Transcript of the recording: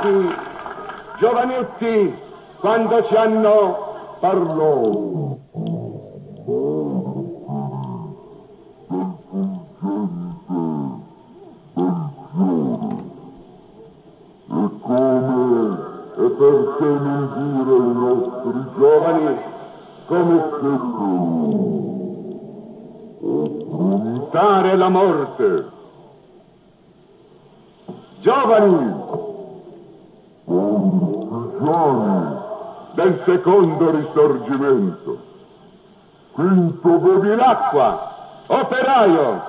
beati, giovanetti, quando ci hanno parlò. E come e perché non dire ai nostri giovani come seppero affrontare la morte? Giovani, ufficiali, del secondo risorgimento, quinto bevi l'acqua, operaio,